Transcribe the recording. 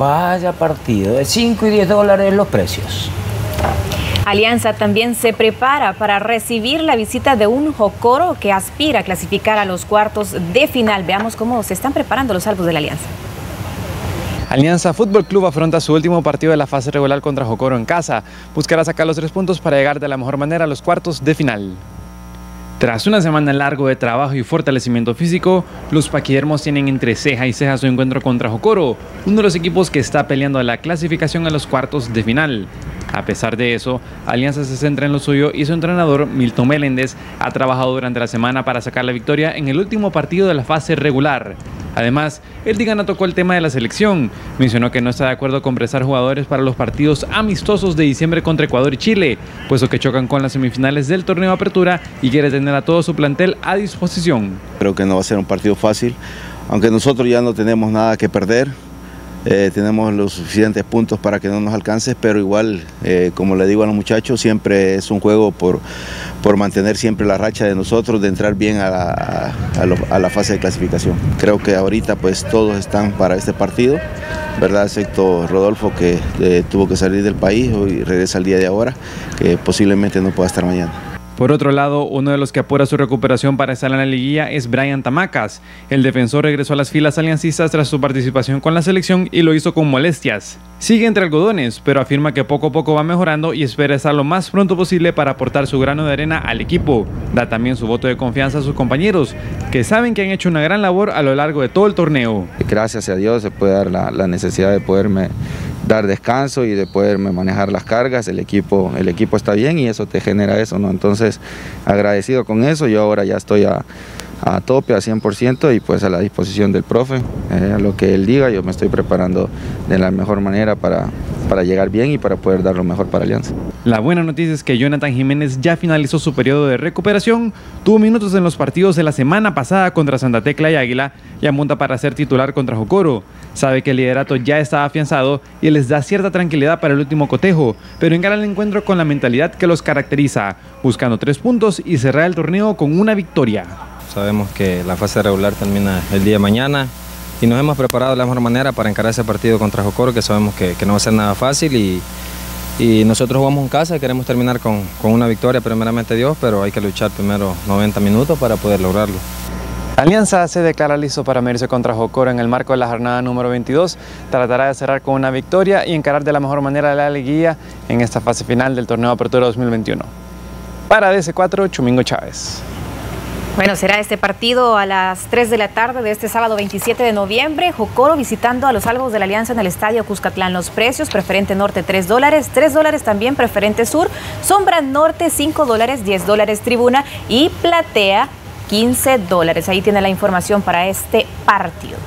Vaya partido, de 5 y 10 dólares los precios. Alianza también se prepara para recibir la visita de un Jocoro que aspira a clasificar a los cuartos de final. Veamos cómo se están preparando los salvos de la Alianza. Alianza Fútbol Club afronta su último partido de la fase regular contra Jocoro en casa. Buscará sacar los tres puntos para llegar de la mejor manera a los cuartos de final. Tras una semana largo de trabajo y fortalecimiento físico, los paquidermos tienen entre ceja y ceja su encuentro contra Jocoro, uno de los equipos que está peleando la clasificación a los cuartos de final. A pesar de eso, Alianza se centra en lo suyo y su entrenador, Milton Meléndez, ha trabajado durante la semana para sacar la victoria en el último partido de la fase regular. Además, el Tigana tocó el tema de la selección. Mencionó que no está de acuerdo con prestar jugadores para los partidos amistosos de diciembre contra Ecuador y Chile, puesto que chocan con las semifinales del torneo de apertura y quiere tener a todo su plantel a disposición. Creo que no va a ser un partido fácil, aunque nosotros ya no tenemos nada que perder. Eh, tenemos los suficientes puntos para que no nos alcance, pero igual, eh, como le digo a los muchachos, siempre es un juego por, por mantener siempre la racha de nosotros, de entrar bien a la, a, la, fase de clasificación. Creo que ahorita pues todos están para este partido, ¿verdad? Excepto Rodolfo que eh, tuvo que salir del país y regresa el día de ahora, que posiblemente no pueda estar mañana. Por otro lado, uno de los que apura su recuperación para estar en la liguilla es Brian Tamacas. El defensor regresó a las filas aliancistas tras su participación con la selección y lo hizo con molestias. Sigue entre algodones, pero afirma que poco a poco va mejorando y espera estar lo más pronto posible para aportar su grano de arena al equipo. Da también su voto de confianza a sus compañeros, que saben que han hecho una gran labor a lo largo de todo el torneo. Gracias a Dios se puede dar la, la necesidad de poderme dar descanso y de poderme manejar las cargas, el equipo, el equipo está bien y eso te genera eso, ¿no? Entonces, agradecido con eso, yo ahora ya estoy a, a tope, a 100% y pues a la disposición del profe, eh, a lo que él diga, yo me estoy preparando de la mejor manera para, para llegar bien y para poder dar lo mejor para Alianza. La buena noticia es que Jonathan Jiménez ya finalizó su periodo de recuperación, tuvo minutos en los partidos de la semana pasada contra Santa Tecla y Águila y amonta para ser titular contra Jocoro. Sabe que el liderato ya está afianzado y les da cierta tranquilidad para el último cotejo, pero encara el encuentro con la mentalidad que los caracteriza, buscando tres puntos y cerrar el torneo con una victoria. Sabemos que la fase regular termina el día de mañana y nos hemos preparado de la mejor manera para encarar ese partido contra Jocoro, que sabemos que, no va a ser nada fácil y, y nosotros jugamos en casa y queremos terminar con, con una victoria, primeramente Dios, pero hay que luchar primero 90 minutos para poder lograrlo. Alianza se declara listo para medirse contra Jocoro en el marco de la jornada número 22. Tratará de cerrar con una victoria y encarar de la mejor manera la liguilla en esta fase final del torneo Apertura 2021. Para DC4, Chumingo Chávez. Bueno, será este partido a las 3 de la tarde de este sábado 27 de noviembre. Jocoro visitando a los salvos de la Alianza en el Estadio Cuscatlán. Los precios, preferente norte 3 dólares, 3 dólares también preferente sur, sombra norte 5 dólares, 10 dólares tribuna y platea 15 dólares. Ahí tiene la información para este partido.